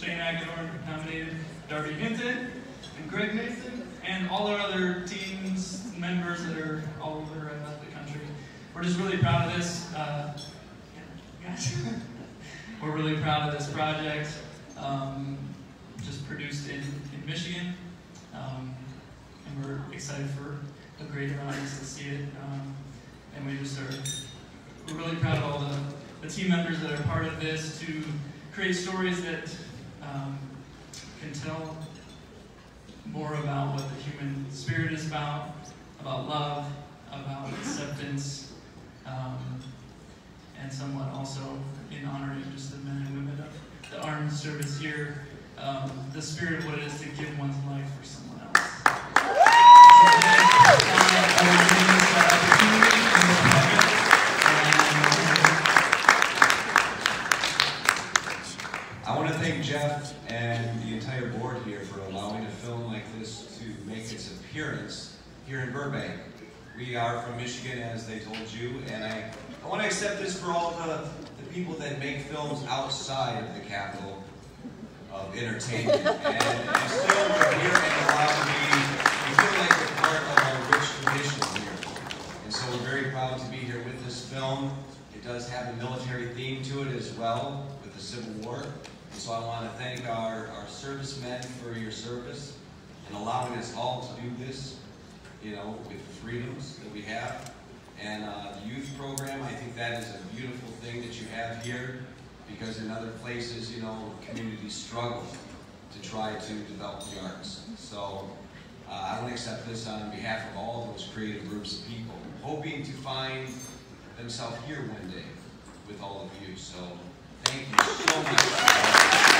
Shane Agador nominated Darby Hinton and Greg Mason, and all our other teams, members that are all over the country. We're just really proud of this. Uh, guys. We're really proud of this project. Um, just produced in, in Michigan. Um, and we're excited for a greater audience to see it. Um, and we just are we're really proud of all the, the team members that are part of this to create stories that um, can tell more about what the human spirit is about, about love, about acceptance, um, and somewhat also in honoring just the men and women of the armed service here, um, the spirit of what it is to give one's life for someone I want to thank Jeff and the entire board here for allowing a film like this to make its appearance here in Burbank. We are from Michigan, as they told you, and I, I want to accept this for all the, the people that make films outside of the capital of entertainment. And, and still we're here and allowed to be, we feel like we're part of a rich tradition here. And so we're very proud to be here with this film. It does have a military theme to it as well, with the Civil War. And so I want to thank our, our servicemen for your service and allowing us all to do this, you know, with the freedoms that we have. And uh, the youth program, I think that is a beautiful thing that you have here because in other places, you know, communities struggle to try to develop the arts. So uh, I want to accept this on behalf of all those creative groups of people, hoping to find themselves here one day with all of you. So thank you so much.